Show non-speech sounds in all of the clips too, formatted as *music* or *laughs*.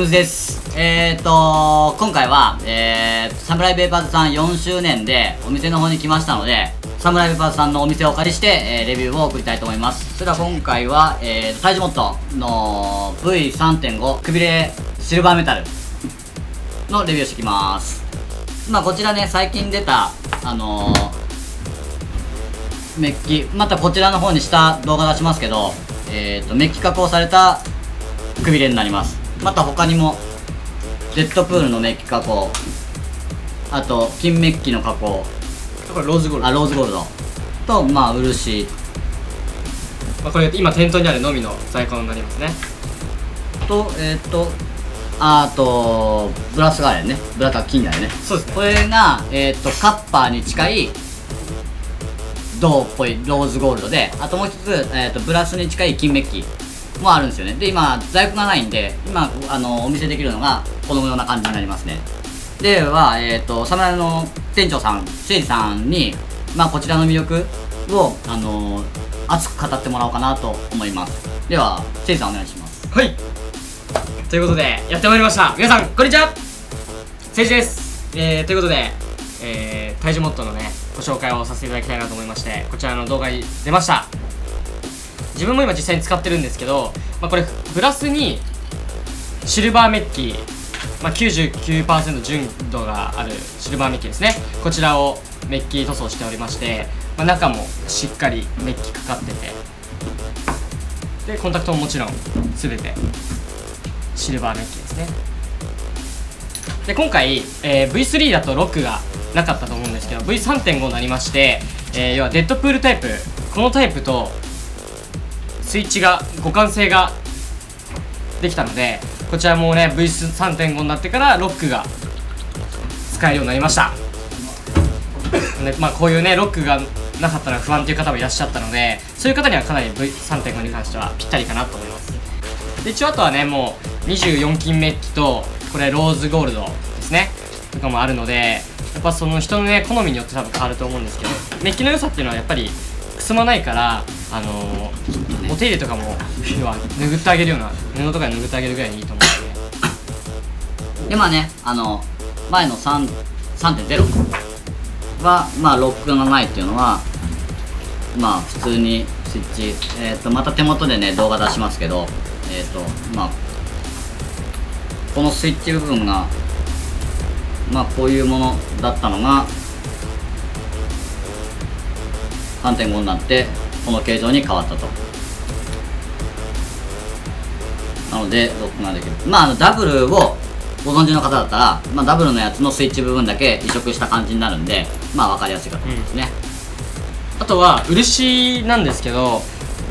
エムズです。えーと、今回は、えー、サムライベーパーズさん4周年でお店の方に来ましたので、サムライベーパーズさんのお店をお借りして、えー、レビューを送りたいと思います。それでは今回は、えー、 Taiji Mod の V3.5 くびれシルバーメタルのレビューしていきます。まあこちらね、最近出た、あのー、メッキ、またこちらの方にした動画出しますけど、えーと、メッキ加工されたくびれになります。また他にも、ジェットプールのメッキ加工、あと、金メッキの加工、これローズゴールド。あ、ローズゴールド。と、まあ、漆。まあ、これ今店頭にあるのみの在庫になりますね。と、えっ、と、あと、ブラスガーレンね。ブラタ金だよね。そうですね。これが、えっ、と、カッパーに近い、銅っぽいローズゴールドで、あともう一つ、えっ、と、ブラスに近い金メッキもあるんですよね。で、今、在庫がないんで、今、あの、お見せできるのが、このような感じになりますね。では、えっ、と、サムライの店長さん、シェイジさんに、まあ、こちらの魅力を、あの熱く語ってもらおうかなと思います。では、シェイジさんお願いします。はいということでやってまいりました皆さんこんにちはせいじですえー、ということでえー、体重モットのねご紹介をさせていただきたいなと思いましてこちらの動画に出ました自分も今実際に使ってるんですけど、まあ、これブラスにシルバーメッキ、まあ、99%純度があるシルバーメッキですね。こちらをメッキ塗装しておりまして、まあ、中もしっかりメッキかかっててでコンタクトももちろん全てシルバーメッキですね。で今回、えー V3 だとロックがなかったと思うんですけど V3.5 になりまして、えー要はデッドプールタイプこのタイプとスイッチが互換性ができたのでこちらもね V3.5 になってからロックが使えるようになりました。でまあこういうねロックがなかったら不安という方もいらっしゃったのでそういう方にはかなり V3.5 に関してはぴったりかなと思います。で一応あとはねもう24金メッキとこれローズゴールドですね。とかもあるのでやっぱその人のね好みによって多分変わると思うんですけどメッキの良さっていうのはやっぱりくすまないからあのお手入れとかも要は拭ってあげるような布とかで拭ってあげるぐらいにいいと思うので。でまあねあの前の3.0はまあロックがないっていうのはまあ普通にスイッチえっ、とまた手元でね動画出しますけどえっ、とまあこのスイッチ部分がまあこういうものだったのが3.5になってこの形状に変わったと。なのでロックができるまああのダブルをご存知の方だったら、まあ、ダブルのやつのスイッチ部分だけ移植した感じになるんでまあ分かりやすいかと思いますね、あとは漆なんですけど、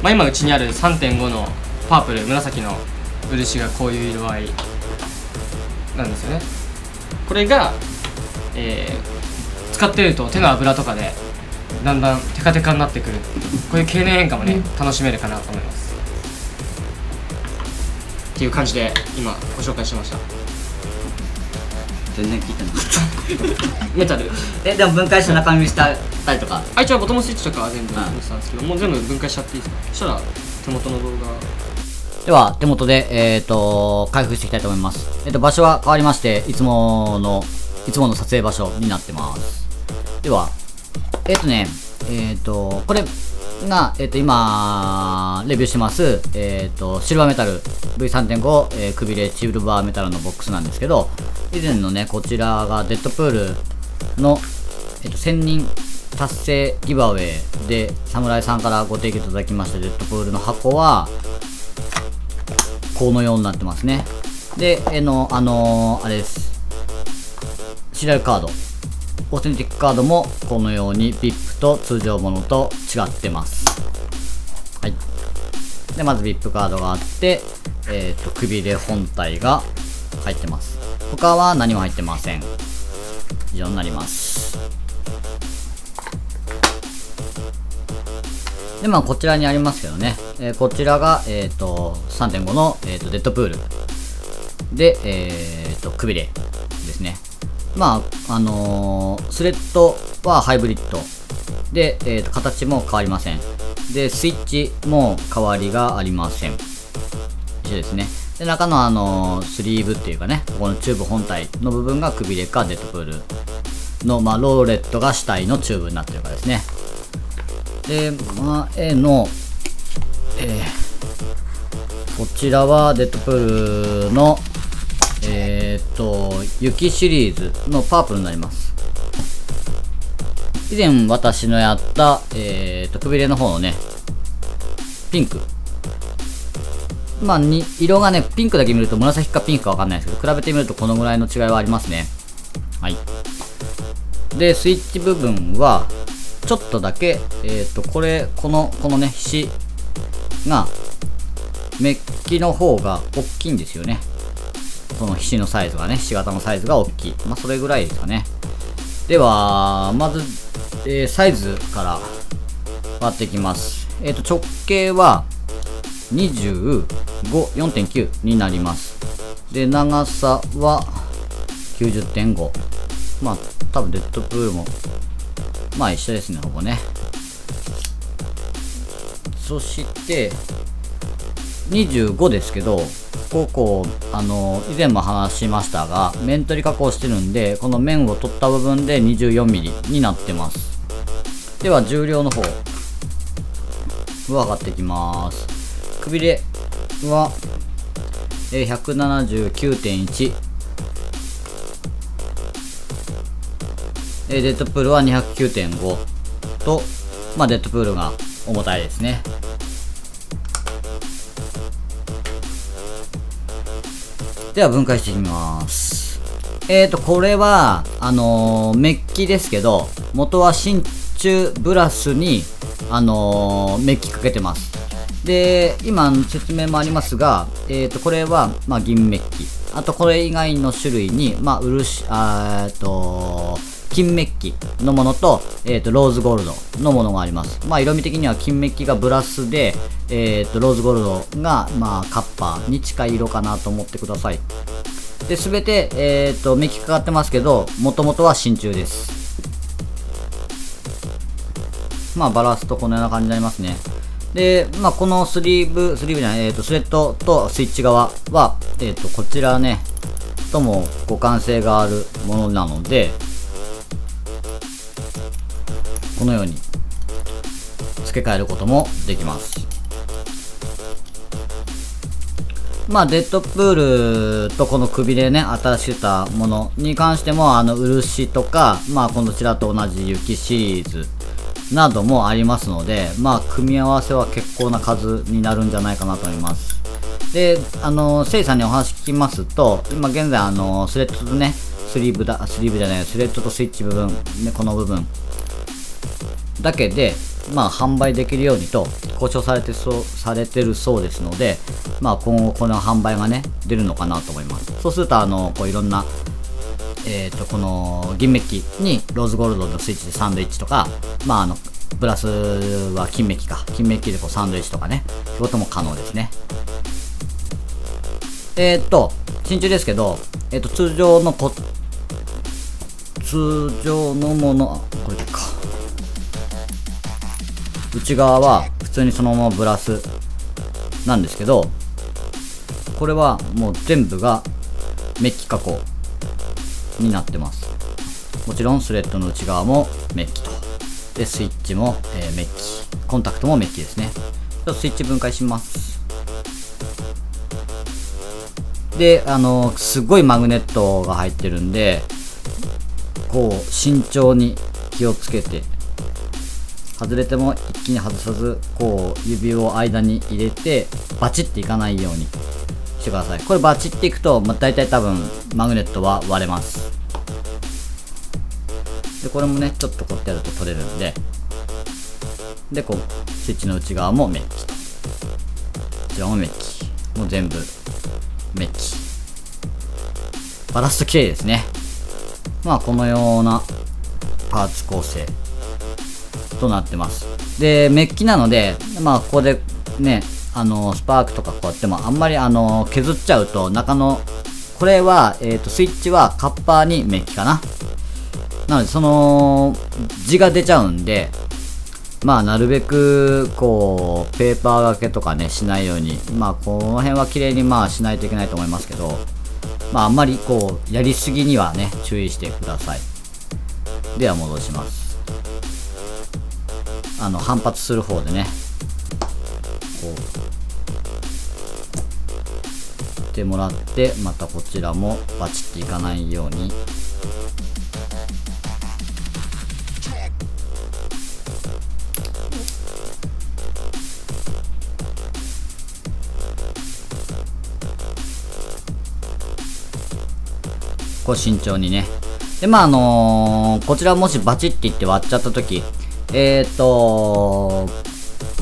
まあ、今うちにある3.5のパープル紫の漆がこういう色合いなんですよね。これが、えー使ってると手の油とかでだんだんテカテカになってくる。こういう経年変化もね楽しめるかなと思います。っていう感じで今ご紹介しました。全然聞いてなかっ *laughs* メタル。たえでも分解して中身したたりとか？あ一応ボトムスイッチとかは全部うん。載せたんですけどもう全部分解しちゃっていいですか？そしたら手元の動画。では手元でえっ、と開封していきたいと思います。えっ、と場所は変わりましていつものいつもの撮影場所になってます。ではえっ、とねえっ、とこれが、えっ、と、今、レビューしてます、えっ、と、シルバーメタル V3.5、えー、くびれシルバーメタルのボックスなんですけど、以前のね、こちらがデッドプールの、えっ、と、1000人達成ギブアウェイで、侍さんからご提供いただきましたデッドプールの箱は、このようになってますね。で、えの、あのーあれです。シリアルカード。オーセンティックカードもこのように VIP と通常ものと違ってます。はい。で、まず VIP カードがあって、えっ、と、くびれ本体が入ってます。他は何も入ってません。以上になります。で、まあ、こちらにありますけどね。えーこちらが、えっ、と、3.5の、えー、とデッドプール。で、えっ、と、くびれ。まあ、あのースレッドはハイブリッド。で、えっ、と、形も変わりません。で、スイッチも変わりがありません。一緒ですね。で、中のあの、スリーブっていうかね、ここのチューブ本体の部分がくびれかデッドプールの、まあ、ローレットが主体のチューブになってるからですね。で、前の、えー、こちらはデッドプールの、えー、っと、雪シリーズのパープルになります。以前私のやった、えー、と、くびれの方のね、ピンク。まあ、に、色がね、ピンクだけ見ると紫かピンクかわかんないですけど、比べてみるとこのぐらいの違いはありますね。はい。で、スイッチ部分は、ちょっとだけ、えっ、ー、と、これ、この、このね、ひしが、メッキの方が大きいんですよね。このひしのサイズがね、ひし形のサイズが大きい。まあ、それぐらいですかね。では、まず、えー、サイズから割っていきます。えっ、ー、と、直径は25、4.9になります。で、長さは90.5。まあ、多分デッドプールも、まあ一緒ですね、ほぼね。そして、25ですけど、ここ、あの、以前も話しましたが、面取り加工してるんで、この面を取った部分で 24mm になってます。では、重量の方、上がってきます。くびれは、え179.1。えデッドプールは209.5と、まあ、デッドプールが重たいですね。では分解していきます。えーと、これは、あのー、メッキですけど、元は真鍮ブラスに、あのー、メッキかけてます。で、今説明もありますが、えーと、これは、まあ、銀メッキ。あと、これ以外の種類に、まあ、漆、えっと、金メッキのものと、えっ、ー、と、ローズゴールドのものがあります。まあ、色味的には金メッキがブラスで、えっ、ー、と、ローズゴールドが、まあ、カッパーに近い色かなと思ってください。で、すべて、えっ、ー、と、メッキかかってますけど、もともとは真鍮です。まあ、バラすとこのような感じになりますね。で、まあ、このスリーブ、スリーブじゃない、えっ、と、スレッドとスイッチ側は、えっ、と、こちらね、とも互換性があるものなので、このように付け替えることもできます。まあデッドプールとこのくびれね新しくたものに関してもあの漆とかまあこのちらと同じ雪シリーズなどもありますのでまあ組み合わせは結構な数になるんじゃないかなと思います。であのせいさんにお話聞きますと今現在あのスレッドとねスリーブだスリーブじゃないスレッドとスイッチ部分ねこの部分だけで、まあ、販売できるようにと交渉されてそうされてるそうですので、まあ、今後この販売がね出るのかなと思います。そうするとあのこういろんなえーと、この銀メッキにローズゴールドのスイッチでサンドイッチとか、まあ、あのプラスは金メッキか。金メッキでこうサンドイッチとかねそういうことも可能ですね。えっ、ー、と真鍮ですけど、えっ、ー、と通常のこ通常のものこれでか。内側は普通にそのままブラスなんですけどこれはもう全部がメッキ加工になってます。もちろんスレッドの内側もメッキと。でスイッチも、えー、メッキ。コンタクトもメッキですね。ちょっとスイッチ分解します。であのすごいマグネットが入ってるんでこう慎重に気をつけて外れても一気に外さずこう指を間に入れてバチっていかないようにしてください。これバチっていくと、まあ、大体多分マグネットは割れます。でこれもねちょっとこうやってやると取れるんで。でこうスイッチの内側もメッキとこちらもメッキもう全部メッキバラスト綺麗ですね。まあこのようなパーツ構成。となってます。で、メッキなので、まあ、ここでね、あの、スパークとかこうやっても、あんまりあの、削っちゃうと、中の、これは、えっ、ー、と、スイッチはカッパーにメッキかな。なので、その、字が出ちゃうんで、まあなるべくこうペーパー掛けとかねしないようにまあこの辺は綺麗にまあしないといけないと思いますけどまああんまりこうやりすぎにはね注意してくださいでは戻しますあの反発する方でねこうしてもらってまたこちらもバチっていかないようにこう慎重にね。で、まあ、あのー、こちらもしバチっていって割っちゃった時、えっ、と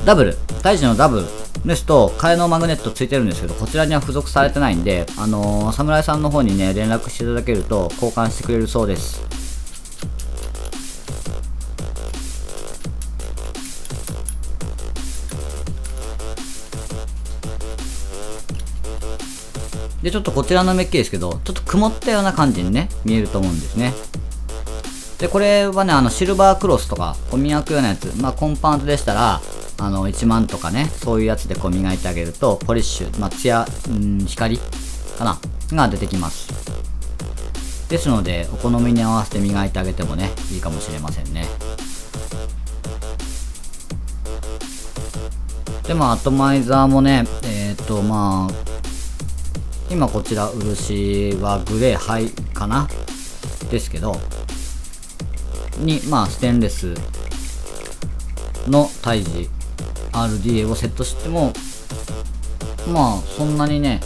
ダブル、大事のダブルですと、替えのマグネットついてるんですけど、こちらには付属されてないんで、あのー、侍さんの方にね、連絡していただけると交換してくれるそうです。で、ちょっとこちらのメッキですけど、ちょっと曇ったような感じにね、見えると思うんですね。で、これはね、あの、シルバークロスとか、こう磨くようなやつ、まあ、コンパウンドでしたら、あの、1万とかね、そういうやつでこう磨いてあげると、ポリッシュ、まあ、ツヤ、ん光かなが出てきます。ですので、お好みに合わせて磨いてあげてもね、いいかもしれませんね。で、まあ、アトマイザーもね、えっ、ー、と、まあ、今こちら漆はグレー灰かな？ですけどにまあステンレスの胎児 RDA をセットしてもまあそんなにね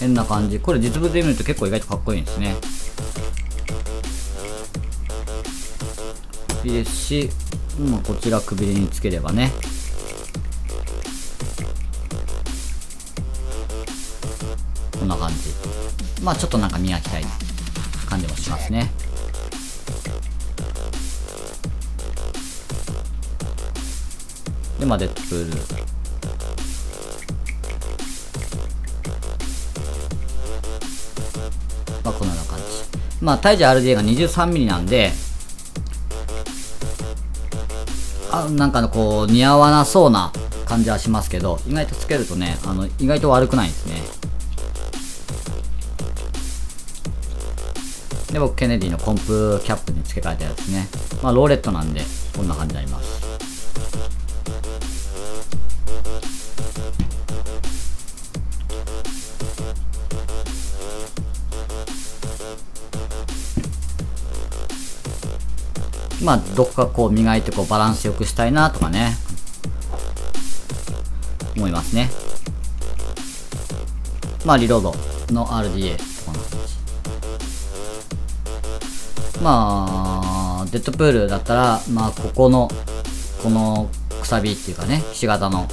変な感じ。これ実物で見ると結構意外とかっこいいんですね。いいですし、まあ、こちらくびれにつければね。こんな感じ。まあちょっとなんか磨きたい感じもしますね。でまあデッドプールまあこのような感じまあタイジ RDA が 23mm なんであなんかこう似合わなそうな感じはしますけど意外とつけるとねあの意外と悪くないですねで、僕、ケネディのコンプキャップに付け替えたやつね。まあ、ローレットなんで、こんな感じになります。まあ、どこかこう磨いてこうバランスよくしたいなとかね、思いますね。まあ、リロードの RDA こんな感じまあ、デッドプールだったら、まあ、ここの、このくさびっていうかね、ひし形の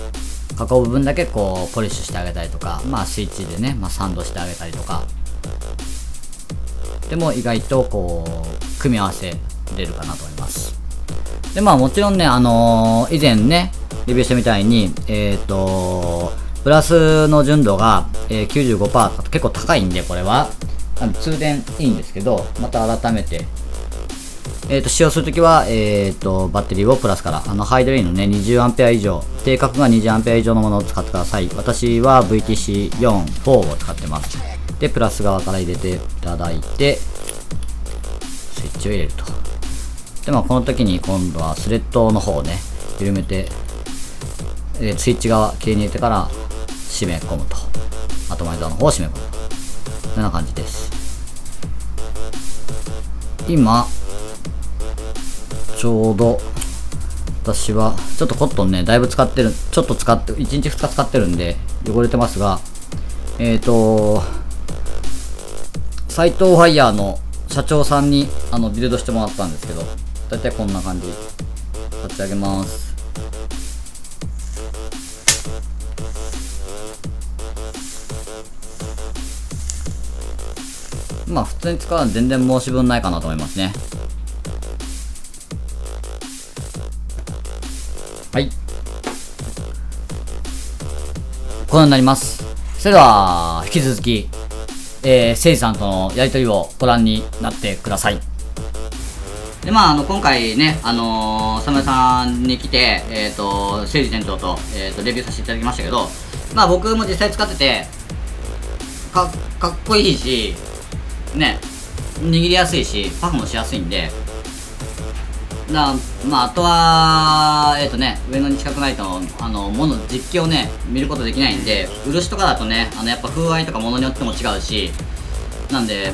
加工部分だけこう、ポリッシュしてあげたりとか、まあ、スイッチでね、まあ、サンドしてあげたりとか、でも意外とこう、組み合わせ出るかなと思います。で、まあ、もちろんね、あのー、以前ね、レビューしたみたいに、えっ、ー、とプラスの純度が、えー、95%と結構高いんで、これは。あの通電いいんですけど、また改めて、えっ、ー、と、使用するときは、えっ、ー、と、バッテリーをプラスから、あの、ハイドレインのね、20A 以上、定格が 20A 以上のものを使ってください。私は VTC4、4を使ってます。で、プラス側から入れていただいて、スイッチを入れると。で、まあ、この時に今度はスレッドの方をね、緩めて、えー、スイッチ側、切り入れてから締め込むと。アトマイザーの方を締め込むと。こんな感じです今ちょうど私はちょっとコットンねだいぶ使ってるちょっと使って1日2日使ってるんで汚れてますがえっ、ー、と斎藤ファイヤーの社長さんにあのビルドしてもらったんですけどだいたいこんな感じ立ち上げますまあ普通に使うの全然申し分ないかなと思いますね。はい。このようになります。それでは、引き続き、えー、せいさんとのやりとりをご覧になってください。でまあ、あの今回ね、あのー、サムさんに来て、えーと、誠治店長と,、えーとレビューさせていただきましたけど、まあ、僕も実際使っててかかっこいいし、ね、握りやすいし、パフもしやすいんで、なまあ、あとは、えっ、ー、とね、上野に近くないと、あの、もの、実況をね、見ることできないんで、漆とかだとね、あの、やっぱ風合いとかものによっても違うし、なんで、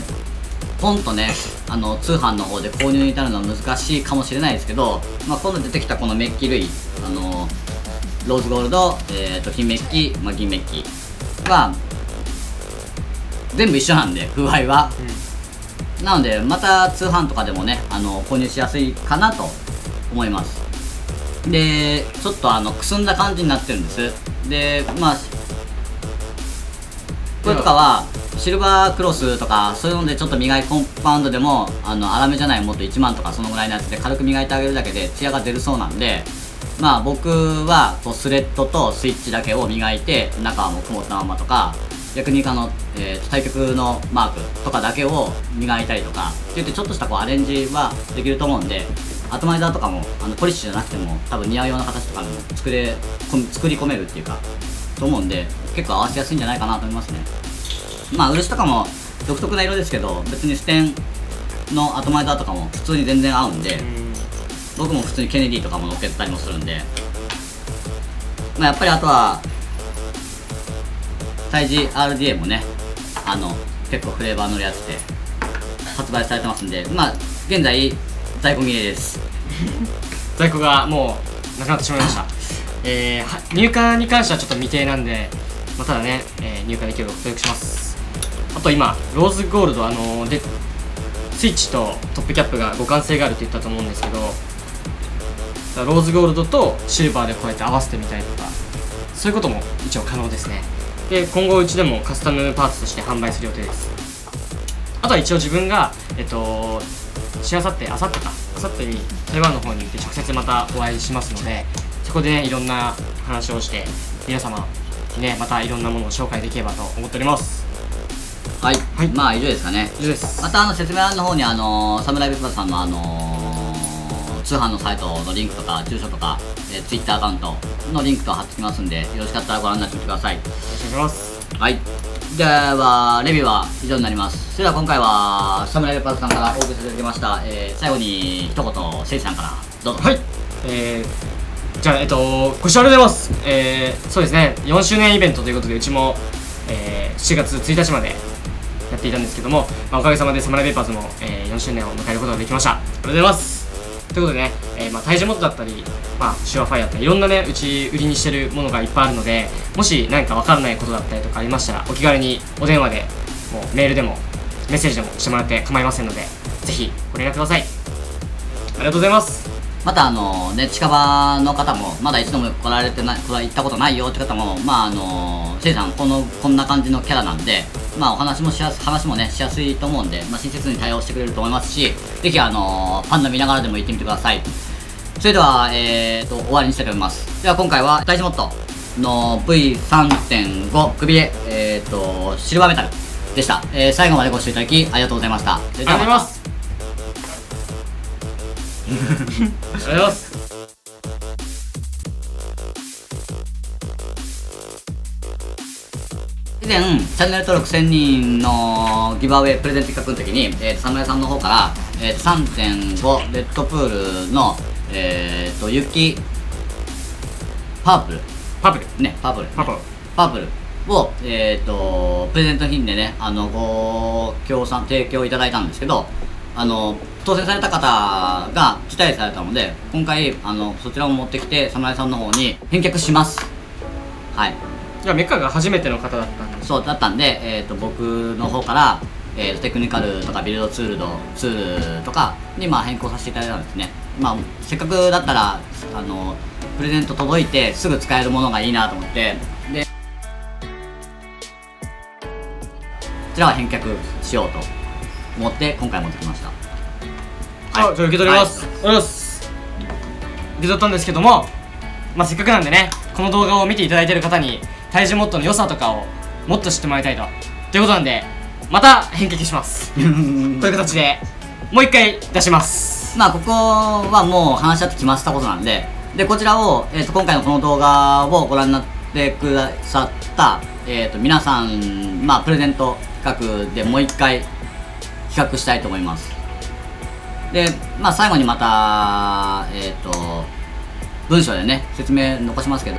ポンとね、あの、通販の方で購入に至るのは難しいかもしれないですけど、まあ、今度出てきたこのメッキ類、あの、ローズゴールド、えっ、ー、と、金メッキ、まあ、銀メッキは、全部一緒なんで、風合いは。うん。なのでまた通販とかでもねあの購入しやすいかなと思います。でちょっとあのくすんだ感じになってるんです。でまあこれとかはシルバークロスとかそういうのでちょっと磨いコンパウンドでもあの粗めじゃないもっと1万とかそのぐらいのやつで軽く磨いてあげるだけでツヤが出るそうなんでまあ僕はこうスレッドとスイッチだけを磨いて中はもう曇ったままとか逆にあの、えー、対局のマークとかだけを磨いたりとかって言ってちょっとしたこうアレンジはできると思うんでアトマイザーとかもあのポリッシュじゃなくても多分似合うような形とかも作れ作り込めるっていうかと思うんで結構合わせやすいんじゃないかなと思いますね。まあ漆とかも独特な色ですけど別にステンのアトマイザーとかも普通に全然合うんで僕も普通にケネディとかも乗っけたりもするんで。まあやっぱりあとは胎児 RDA もねあの結構フレーバーのやつで発売されてますんでまあ現在在庫切れです。*laughs* 在庫がもうなくなってしまいました。えー、入荷に関してはちょっと未定なんで、まあ、ただね、えー、入荷できるお届けしますあと今ローズゴールドあの、でスイッチとトップキャップが互換性があるって言ったと思うんですけどローズゴールドとシルバーでこうやって合わせてみたりとかそういうことも一応可能ですね。で今後うちでもカスタムパーツとして販売する予定です。あとは一応自分がえっとしあさってあさってかあさってに台湾の方に行って直接またお会いしますのでそこで、ね、いろんな話をして皆様にねまたいろんなものを紹介できればと思っております。はい、はい、まあ以上ですかね以上ですまたあの説明欄の方にあのサムライビさんのあのー、通販のサイトのリンクとか住所とかえー、Twitter アカウントのリンクと貼ってきますんで、よろしかったらご覧になってみてください。よろしくお願いします。はい。では、レビューは以上になります。それでは今回は、サムライさんからお送りさせていただきました。えー、最後に一言、せいさんから、どうぞ。はい。えー、じゃあ、えっと、ご視聴ありがとうございます。えー、そうですね、4周年イベントということで、うちも、えー、7月1日までやっていたんですけども、まあ、おかげさまでサムライペーパーズも、えー、4周年を迎えることができました。ありがとうございます。ということでね、えー、まあ、 Taiji Mod だったり、まあ、シュアファイだったり、いろんなね、うち売りにしてるものがいっぱいあるので、もし何かわからないことだったりとかありましたら、お気軽にお電話でも、メールでも、メッセージでもしてもらって構いませんので、ぜひご連絡ください。ありがとうございます。またあのね近場の方もまだ一度も来られてない行ったことないよって方もまああのせいさんこのこんな感じのキャラなんでまあお話もしやす話もねしやすいと思うんで、まあ、親切に対応してくれると思いますしぜひあのパンダ見ながらでも行ってみてください。それではえーと終わりにしたいと思います。では今回は大事モットの V3.5 首へえーとシルバーメタルでした、えー、最後までご視聴いただきありがとうございました。ありがとうございますありがとうございます以前、チャンネル登録1000人のギブアウェイプレゼント企画の時に、えー、侍さんの方から、えー、3.5レッドプールの、えー、と雪パープル。パープル。ねパープル、ね、パープル。パープルを、えーと、プレゼント品でねあのご協賛提供いただいたんですけどあの当選された方が辞退されたので今回あのそちらを持ってきて侍さんの方に返却します。はい。じゃあメカが初めての方だったんで。すそうだったんで、えーと、僕の方から、えーと、テクニカルとかビルドツールドツールとかにまあ変更させていただいたんですね。まあせっかくだったらあのプレゼント届いてすぐ使えるものがいいなと思って。でこちらは返却しようと思って今回持ってきました。あ、じゃあ受け取ります、はい、す。受け取ったんですけどもまあせっかくなんでねこの動画を見ていただいている方に体重モットの良さとかをもっと知ってもらいたいと。ということなんでまた返却します。という形でもう一回出します。まあ、ここはもう話し合って決まったことなんで、で、こちらを、えっ、と、今回のこの動画をご覧になってくださった、えっ、と、皆さん、まあ、プレゼント企画でもう一回、比較したいと思います。で、まあ、最後にまた、えっ、と、文章でね、説明残しますけど、